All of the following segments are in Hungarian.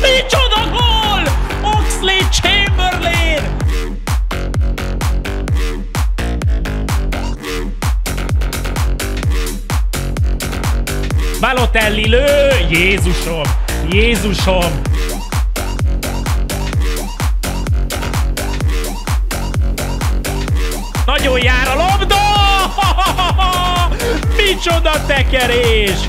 Micsoda gól! Oxley Chamberlain! Balotelli lő! Jézusom! Jézusom! Nagyon jár a labda! Micsoda tekerés!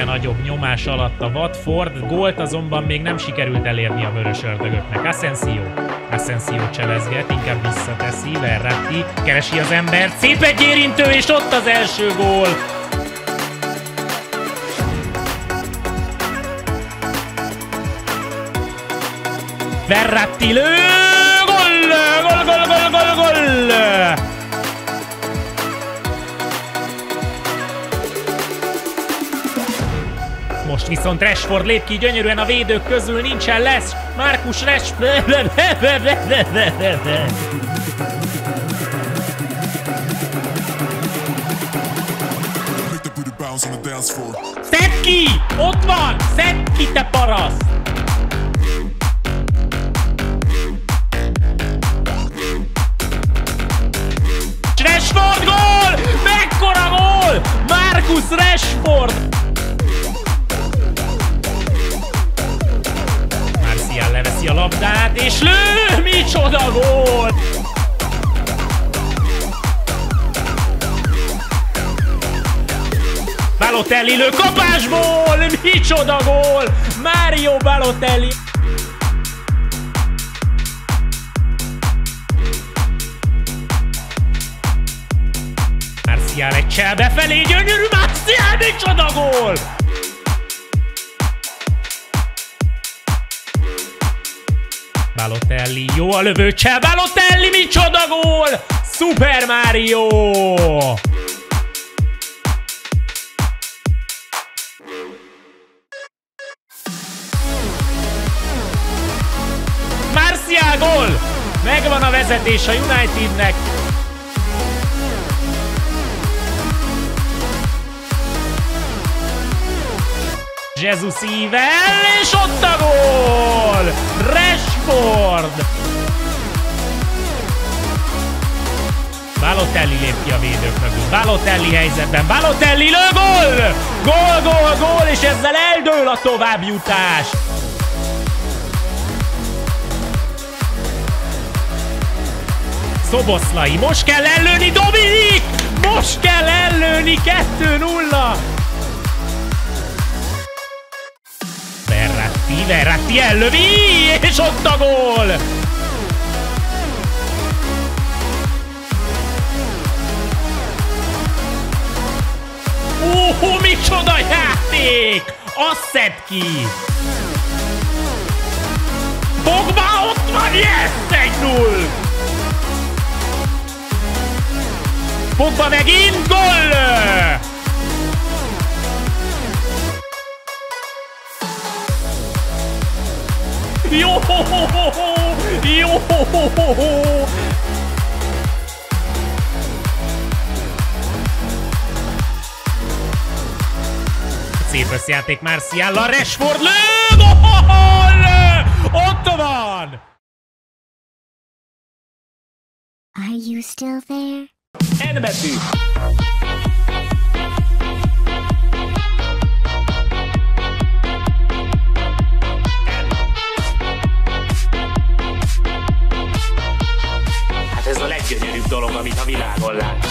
Egyre nagyobb nyomás alatt a Watford, gólt azonban még nem sikerült elérni a vörös ördögöknek. Asensio. Asensio cselezget, inkább visszateszi, Verratti keresi az embert, szép egy érintő, és ott az első gól! Verratti lő! Gol! Gol, gol, gol, gol, gol! Most viszont Rashford lép ki gyönyörűen a védők közül, nincsen lesz. Markus Rashford... Szedd ki! Ott van! Szedd ki, te paraszt! Rashford gól! Mekkora gól! Marcus Rashford! Labdát, és lő! Micsoda gól! Balotelli lő kapásból! Micsoda gól! Mario Balotelli! Marcial egy csel befelé, gyönyörű Marcial, micsoda gól! Balotelli, jó a lövő csel, Balotelli, micsoda gól! Super Mario! Marcial gól! Megvan a vezetés a Unitednek. Jesus ível, és ott a gól! Rashford! Balotelli lép ki a védők mögül. Balotelli helyzetben. Balotelli lő gól! Gól, gól, gól, és ezzel eldől a továbbjutás. Szoboszlai, most kell ellőni, Dominik! Most kell ellőni, 2-0! Verratti, Verratti ellövi, és ott a gól! Ó, micsoda játék! Azt szed ki! Pogba ott van, yes! 1-0! Pogba megint, gól! Jó! Jó! Szép összjáték Marcial, a Rashford lő! Gól! Ott van! Are you still there? N betű! gondolom, amit a világon lá.